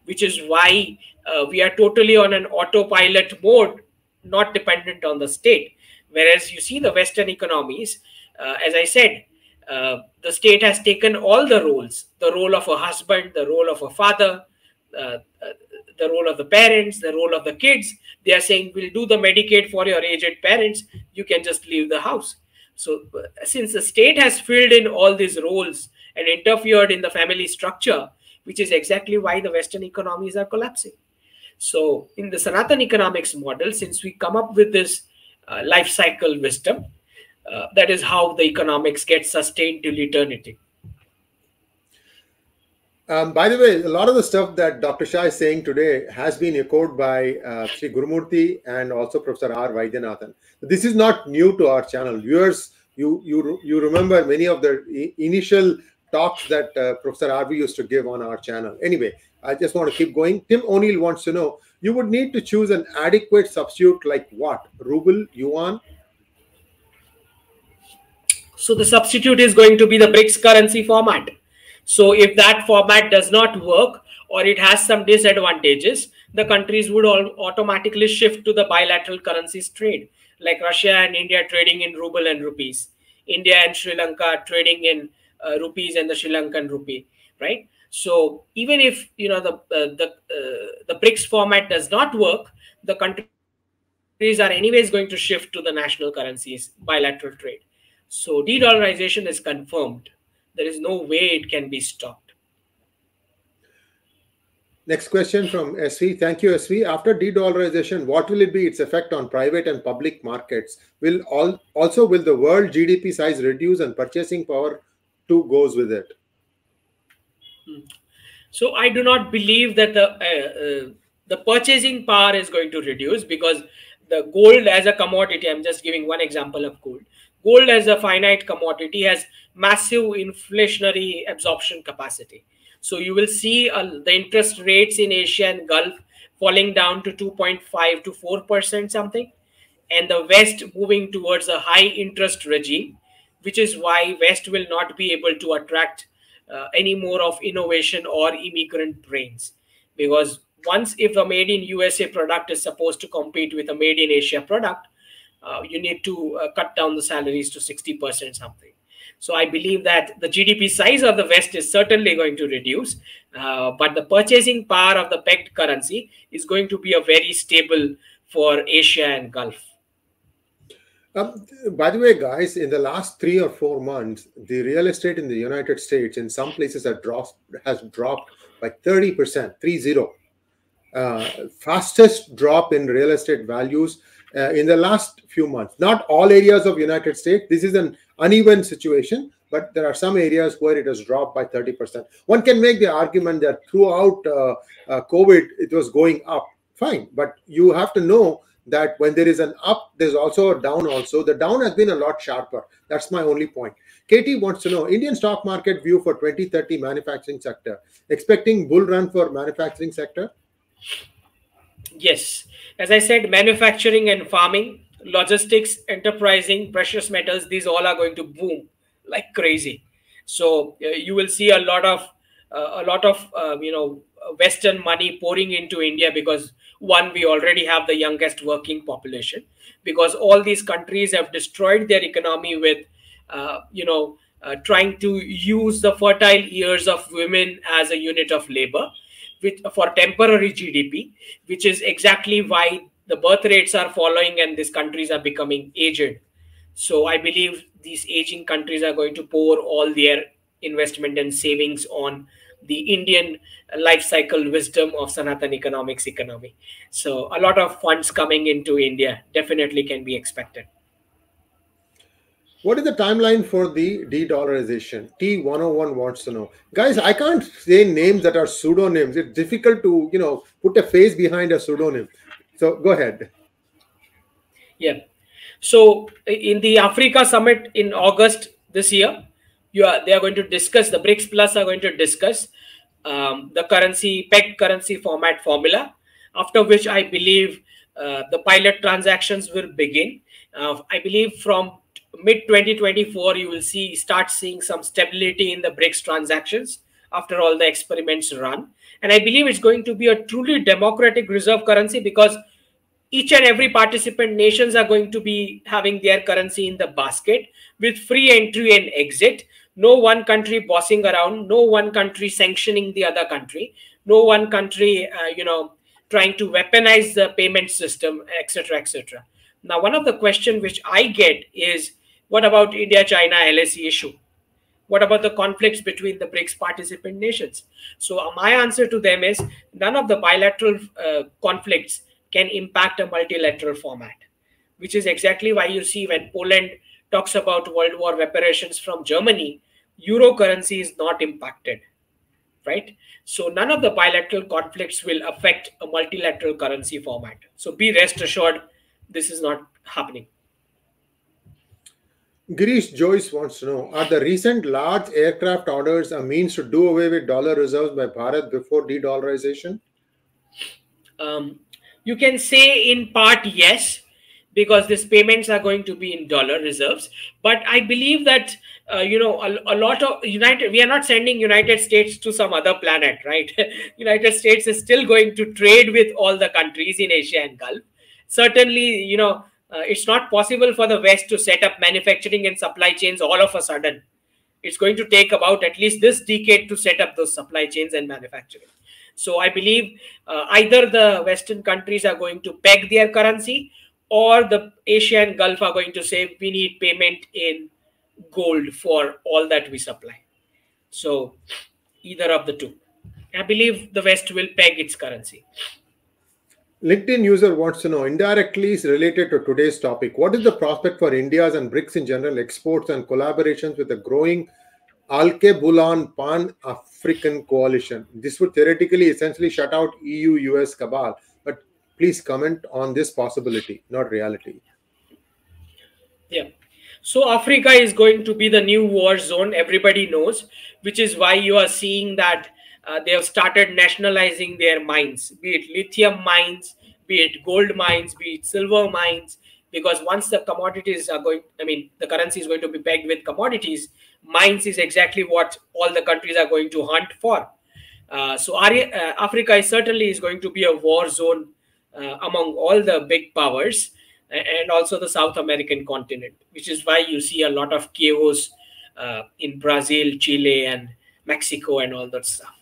which is why uh, we are totally on an autopilot mode not dependent on the state. Whereas you see the Western economies, uh, as I said, uh, the state has taken all the roles the role of a husband, the role of a father, uh, the role of the parents, the role of the kids. They are saying, We'll do the Medicaid for your aged parents, you can just leave the house. So, uh, since the state has filled in all these roles and interfered in the family structure, which is exactly why the Western economies are collapsing. So in the Sanatan economics model, since we come up with this uh, life cycle wisdom, uh, that is how the economics gets sustained till eternity. Um, by the way, a lot of the stuff that Dr. Shah is saying today has been echoed by uh, Sri Gurumurthy and also Professor R. Vaidyanathan. This is not new to our channel. Viewers, you you you remember many of the initial talks that uh, Professor RV used to give on our channel. Anyway, I just want to keep going. Tim O'Neill wants to know you would need to choose an adequate substitute like what? Ruble, yuan? So the substitute is going to be the BRICS currency format. So if that format does not work or it has some disadvantages, the countries would all automatically shift to the bilateral currencies trade, like Russia and India trading in ruble and rupees, India and Sri Lanka trading in uh, rupees and the Sri Lankan rupee, right? So even if you know the uh, the uh, the BRICS format does not work, the countries are anyways going to shift to the national currencies bilateral trade. So de-dollarization is confirmed. There is no way it can be stopped. Next question from SV. Thank you, SV. After de-dollarization, what will it be its effect on private and public markets? Will all also will the world GDP size reduce and purchasing power too goes with it? So I do not believe that the uh, uh, the purchasing power is going to reduce because the gold as a commodity. I'm just giving one example of gold. Gold as a finite commodity has massive inflationary absorption capacity. So you will see uh, the interest rates in Asia and Gulf falling down to 2.5 to 4 percent something, and the West moving towards a high interest regime, which is why West will not be able to attract uh, any more of innovation or immigrant brains because once if a made in usa product is supposed to compete with a made in asia product uh, you need to uh, cut down the salaries to 60% something so i believe that the gdp size of the west is certainly going to reduce uh, but the purchasing power of the pegged currency is going to be a very stable for asia and gulf um, by the way, guys, in the last three or four months, the real estate in the United States, in some places, dropped has dropped by thirty percent, three zero. Uh, fastest drop in real estate values uh, in the last few months. Not all areas of United States. This is an uneven situation, but there are some areas where it has dropped by 30%. One can make the argument that throughout uh, uh COVID, it was going up. Fine, but you have to know that when there is an up, there's also a down also. The down has been a lot sharper. That's my only point. Katie wants to know Indian stock market view for 2030 manufacturing sector. Expecting bull run for manufacturing sector? Yes. As I said, manufacturing and farming, logistics, enterprising, precious metals, these all are going to boom like crazy. So uh, you will see a lot of uh, a lot of um, you know Western money pouring into India because one we already have the youngest working population because all these countries have destroyed their economy with uh, you know uh, trying to use the fertile years of women as a unit of labor which, for temporary GDP, which is exactly why the birth rates are following and these countries are becoming aged. So I believe these aging countries are going to pour all their investment and savings on the Indian life cycle wisdom of Sanatan economics economy. So a lot of funds coming into India definitely can be expected. What is the timeline for the de-dollarization? T101 wants to know. Guys, I can't say names that are pseudonyms. It's difficult to, you know, put a face behind a pseudonym. So go ahead. Yeah. So in the Africa summit in August this year, you are, they are going to discuss, the BRICS Plus are going to discuss um, the currency, peg currency format formula, after which I believe uh, the pilot transactions will begin. Uh, I believe from mid 2024 you will see start seeing some stability in the BRICS transactions after all the experiments run. And i believe it's going to be a truly democratic reserve currency because each and every participant nations are going to be having their currency in the basket with free entry and exit. No one country bossing around no one country sanctioning the other country no one country uh, you know trying to weaponize the payment system etc etc now one of the questions which i get is what about India China LAC issue? What about the conflicts between the BRICS participant nations? So, uh, my answer to them is none of the bilateral uh, conflicts can impact a multilateral format, which is exactly why you see when Poland talks about World War reparations from Germany, euro currency is not impacted, right? So, none of the bilateral conflicts will affect a multilateral currency format. So, be rest assured, this is not happening. Girish Joyce wants to know Are the recent large aircraft orders a means to do away with dollar reserves by Bharat before de dollarization? Um, you can say in part yes, because these payments are going to be in dollar reserves. But I believe that. Uh, you know a, a, lot of united we are not sending united states to some other planet right united states is still going to trade with all the countries in asia and gulf certainly you know it's not possible for the West to set up manufacturing and supply chains all of a sudden. It's going to take about at least this decade to set up those supply chains and manufacturing. So I believe uh, either the Western countries are going to peg their currency or the Asian Gulf are going to say we need payment in gold for all that we supply. So either of the two. I believe the West will peg its currency. LinkedIn user wants to know indirectly is related to today's topic. What is the prospect for India's and BRICS in general exports and collaborations with the growing Alkebulan Pan African coalition? This would theoretically essentially shut out EU US cabal. But please comment on this possibility, not reality. Yeah. So Africa is going to be the new war zone, everybody knows, which is why you are seeing that uh, they have started nationalizing their mines, be it lithium mines, be it gold mines, be it silver mines, because once the commodities are going, I mean, the currency is going to be pegged with commodities, mines is exactly what all the countries are going to hunt for. Uh, so uh, Africa is certainly is going to be a war zone uh, among all the big powers and also the South American continent, which is why you see a lot of chaos uh, in Brazil, Chile, and Mexico, and all that stuff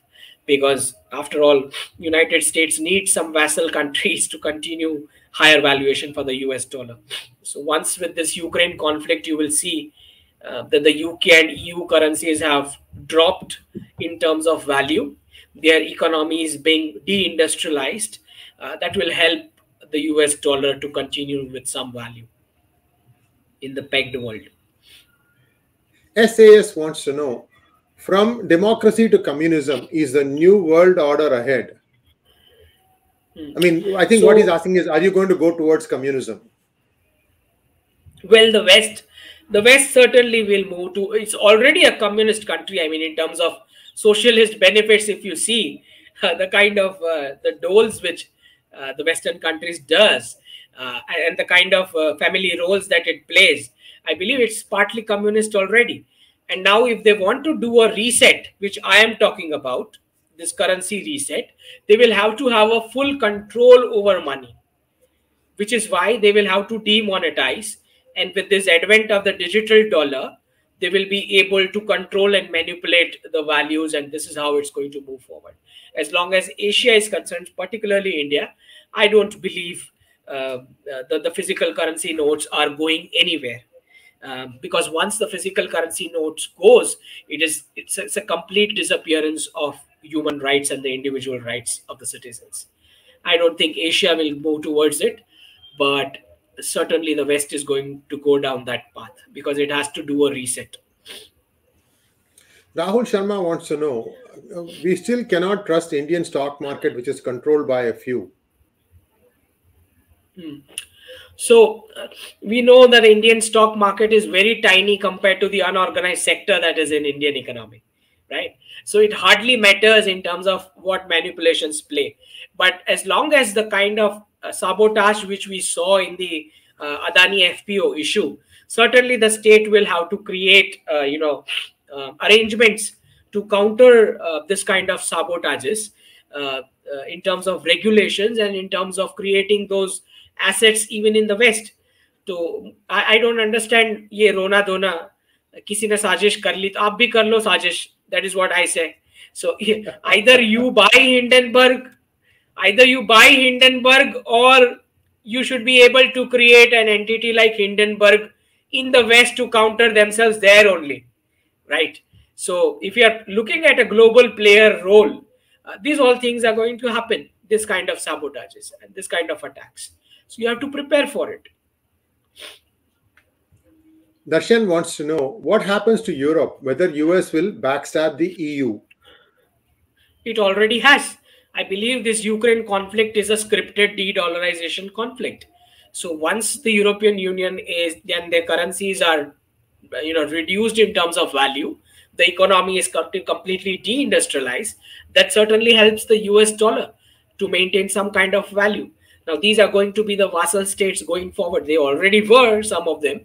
because after all united states needs some vassal countries to continue higher valuation for the us dollar. So once with this ukraine conflict you will see uh, that the uk and eu currencies have dropped in terms of value. Their economy is being deindustrialized uh, that will help the us dollar to continue with some value in the pegged world. Sas wants to know from democracy to communism is the new world order ahead. I mean i think so, what he's asking is are you going to go towards communism? Well the west the west certainly will move to it's already a communist country i mean in terms of socialist benefits if you see uh, the kind of uh, the doles which uh, the western countries does uh, and the kind of uh, family roles that it plays. I believe it's partly communist already And now, if they want to do a reset, which I am talking about, this currency reset, they will have to have a full control over money, which is why they will have to demonetize. And with this advent of the digital dollar, they will be able to control and manipulate the values. And this is how it's going to move forward. As long as Asia is concerned, particularly India, I don't believe uh, the, the physical currency notes are going anywhere. Um, because once the physical currency notes goes, it is it's, it's a complete disappearance of human rights and the individual rights of the citizens. I don't think Asia will move towards it, but certainly the West is going to go down that path because it has to do a reset. Rahul Sharma wants to know we still cannot trust Indian stock market, which is controlled by a few. Hmm. So uh, we know that Indian stock market is very tiny compared to the unorganized sector that is in Indian economy, right? So it hardly matters in terms of what manipulations play. But as long as the kind of uh, sabotage which we saw in the uh, Adani FPO issue, certainly the state will have to create, uh, you know, uh, arrangements to counter uh, this kind of sabotages in terms of regulations and in terms of creating those assets even in the west तो I don't understand ये रोना धोना किसी ने साजिश कर ली तो आप भी कर लो साजिश दैट इज व्हाट आई से so either you buy hindenburg either you buy hindenburg or you should be able to create an entity like hindenburg in the west to counter themselves there only right so if you are looking at a global player role uh, these all things are going to happen this kind of sabotages and this kind of attacks so you have to prepare for it. Darshan wants to know what happens to Europe, whether US will backstab the EU. It already has. I believe this Ukraine conflict is a scripted de-dollarization conflict. So once the European Union is, then their currencies are, you know, reduced in terms of value. The economy is completely deindustrialized. That certainly helps the US dollar to maintain some kind of value. Now, these are going to be the vassal states going forward. They already were, some of them,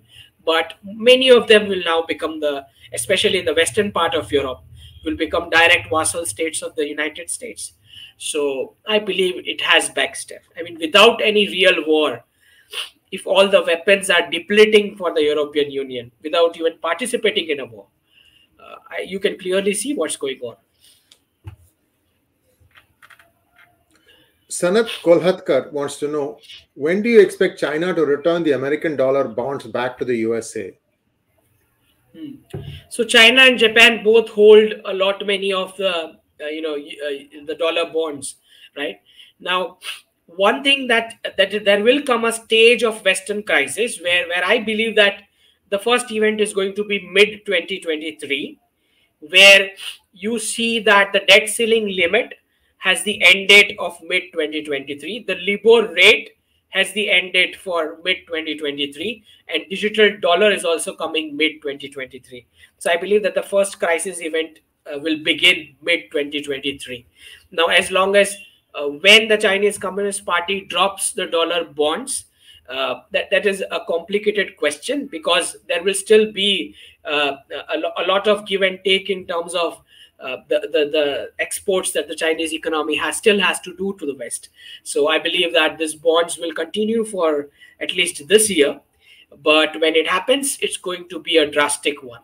but many of them will now become the, especially in the western part of Europe, will become direct vassal states of the United States. So I believe it has backstep. I mean, without any real war, if all the weapons are depleting for the European Union without even participating in a war, uh, you can clearly see what's going on. Sanat Kolhatkar wants to know when do you expect China to return the American dollar bonds back to the USA? Hmm. So China and Japan both hold a lot many of the uh, you know uh, the dollar bonds, right? Now, one thing that that there will come a stage of Western crisis where where I believe that the first event is going to be mid 2023, where you see that the debt ceiling limit has the end date of mid 2023. The LIBOR rate has the end date for mid 2023, and digital dollar is also coming mid 2023. So I believe that the first crisis event uh, will begin mid 2023. Now, as long as uh, when the Chinese Communist Party drops the dollar bonds, uh, that that is a complicated question because there will still be uh, a, a, lot of give and take in terms of uh, the, the, the exports that the Chinese economy has still has to do to the West. So I believe that these bonds will continue for at least this year. But when it happens, it's going to be a drastic one.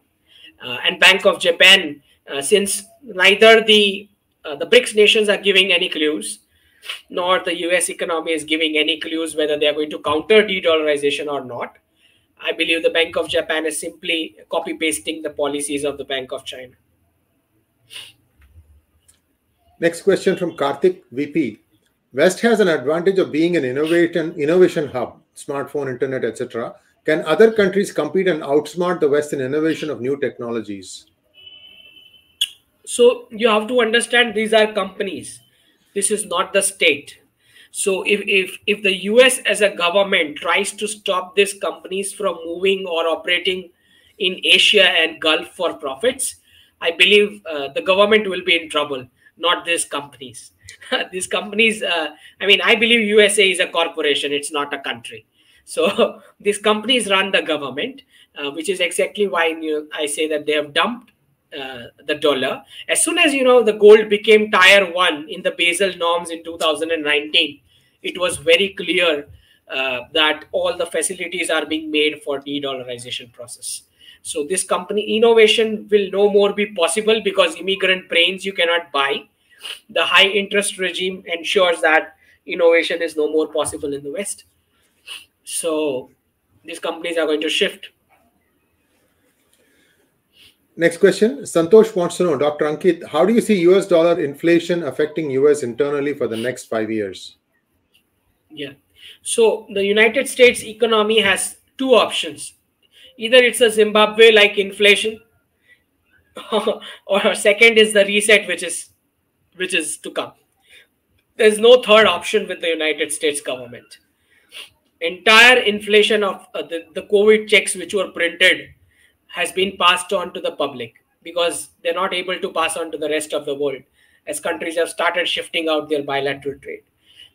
Uh, and Bank of Japan, uh, since neither the uh, the BRICS nations are giving any clues, nor the US economy is giving any clues whether they are going to counter de-dollarization or not. I believe the Bank of Japan is simply copy pasting the policies of the Bank of China. Next question from Karthik VP. West has an advantage of being an innovation innovation hub, smartphone, internet, etc. Can other countries compete and outsmart the West in innovation of new technologies? So you have to understand these are companies. This is not the state. So if, if, if the US as a government tries to stop these companies from moving or operating in Asia and Gulf for profits, I believe uh, the government will be in trouble not these companies. these companies, uh, I mean, I believe USA is a corporation, it's not a country. So these companies run the government, uh, which is exactly why you I say that they have dumped uh, the dollar. As soon as you know the gold became tier one in the Basel norms in 2019, it was very clear uh, that all the facilities are being made for de-dollarization process. So this company innovation will no more be possible because immigrant brains you cannot buy. The high interest regime ensures that innovation is no more possible in the West. So these companies are going to shift. Next question. Santosh wants to know, Dr. Ankit, how do you see US dollar inflation affecting US internally for the next five years? Yeah. So the United States economy has two options. Either it's a Zimbabwe like inflation, or second is the reset, which is which is to come. There's no third option with the United States government entire inflation of uh, the, the COVID checks which were printed has been passed on to the public because they're not able to pass on to the rest of the world as countries have started shifting out their bilateral trade.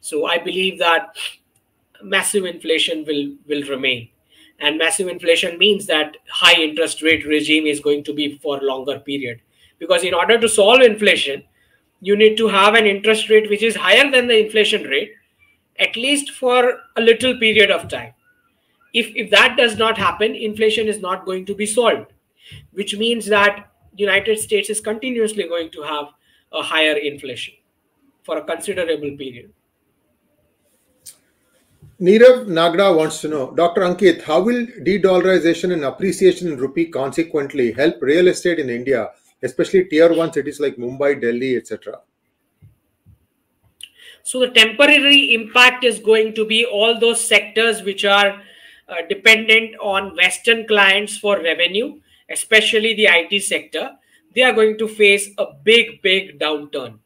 So I believe that massive inflation will, will remain. And massive inflation means that high interest rate regime is going to be for longer period. Because in order to solve inflation, you need to have an interest rate which is higher than the inflation rate at least for a little period of time. If, if that does not happen, inflation is not going to be solved, which means that United States is continuously going to have a higher inflation for a considerable period. Nirav Nagda wants to know, Dr. Ankit, how will de-dollarization and appreciation in rupee consequently help real estate in India, especially tier one cities like Mumbai, Delhi, etc.? So the temporary impact is going to be all those sectors which are uh, dependent on Western clients for revenue, especially the IT sector. They are going to face a big, big downturn,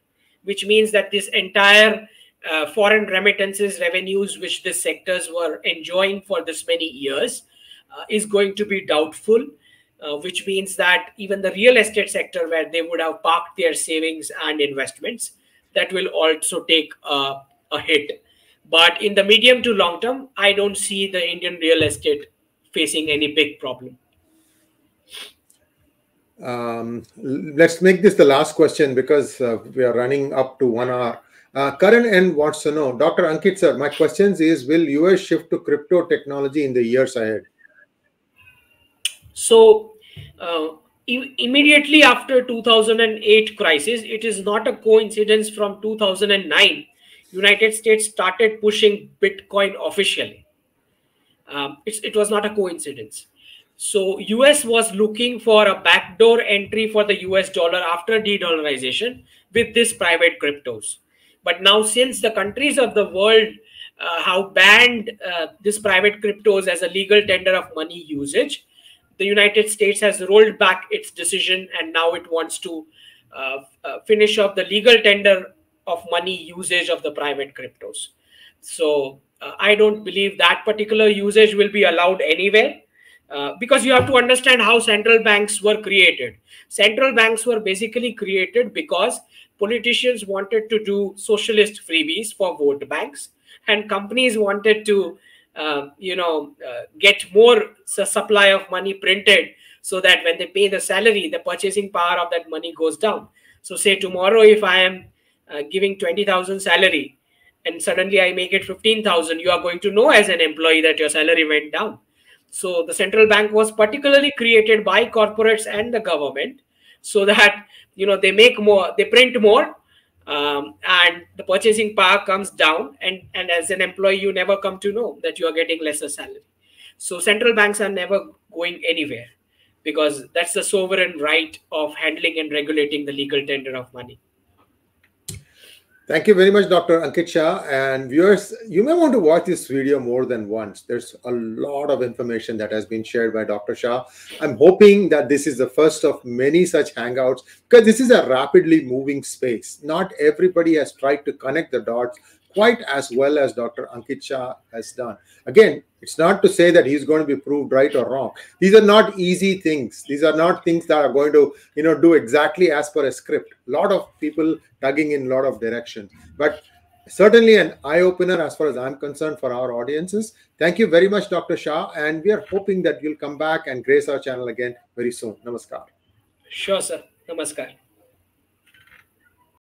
which means that this entire uh, foreign remittances revenues which the sectors were enjoying for this many years uh, is going to be doubtful. Uh, which means that even the real estate sector, where they would have parked their savings and investments, that will also take a, a hit. But in the medium to long term, I don't see the Indian real estate facing any big problem. Um, let's make this the last question because uh, we are running up to one hour. Uh, Karan N wants to know, Dr. Ankit sir, my questions is, will US shift to crypto technology in the years ahead? So, uh, immediately after 2008 crisis it is not a coincidence from 2009 united states started pushing bitcoin officially um, it was not a coincidence so us was looking for a backdoor entry for the us dollar after de-dollarization with this private cryptos but now since the countries of the world uh, have banned uh, this private cryptos as a legal tender of money usage the United States has rolled back its decision and now it wants to uh, uh, finish off the legal tender of money usage of the private cryptos. So uh, I don't believe that particular usage will be allowed anywhere. Uh, because you have to understand how central banks were created. Central banks were basically created because politicians wanted to do socialist freebies for vote banks, and companies wanted to uh, you know, uh, get more supply of money printed so that when they pay the salary, the purchasing power of that money goes down. So say tomorrow, if I am uh, giving 20,000 salary and suddenly I make it 15,000, you are going to know as an employee that your salary went down. So the central bank was particularly created by corporates and the government so that, you know, they make more, they print more um, and the purchasing power comes down and and as an employee you never come to know that you are getting lesser salary. So central banks are never going anywhere because that's the sovereign right of handling and regulating the legal tender of money Thank you very much, Dr. Ankit Shah. And viewers, you may want to watch this video more than once. There's a lot of information that has been shared by Dr. Shah. I'm hoping that this is the first of many such hangouts because this is a rapidly moving space. Not everybody has tried to connect the dots quite as well as Dr. Ankit Shah has done. Again, it's not to say that he's going to be proved right or wrong. These are not easy things. These are not things that are going to, you know, do exactly as per a script. A lot of people tugging in a lot of directions. But certainly an eye opener as far as I'm concerned for our audiences. Thank you very much, Dr. Shah. And we are hoping that you'll come back and grace our channel again very soon. Namaskar. Sure, sir. Namaskar.